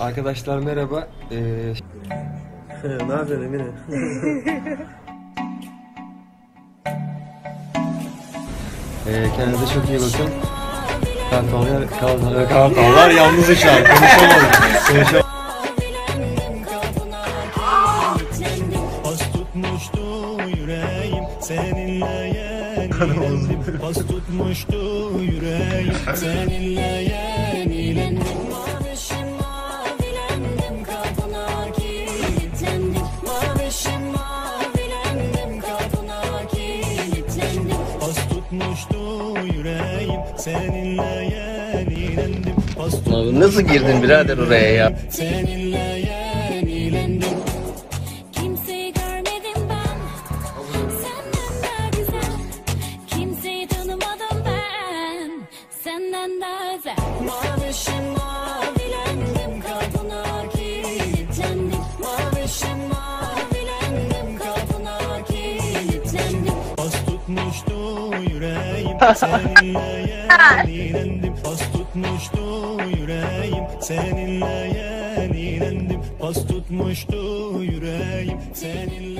Arkadaşlar merhaba. Ee, ne yapıyorsun Emine? e, kendinize çok iyi bakın. Kartallar, kartallar, kartallar yalnız uçar. Konuşamadım. Konuşamadım. Seninle yenilendim Pas tutmuştu yüreğim seninle Tutmuştu yüreğim seninle yenilendim. Tutmuştu Nasıl girdin birader oraya ya? seninle yenilendim. Kimseyi görmedim ben. Senden daha güzel. Kimseyi tanımadım ben. Senden daha özel Mavişim mavilendim tutmuştu yüreğim. Seninle yenilendim Pas tutmuştu yüreğim. Seninle yenilendim Pas tutmuştu yüreğim. Seninle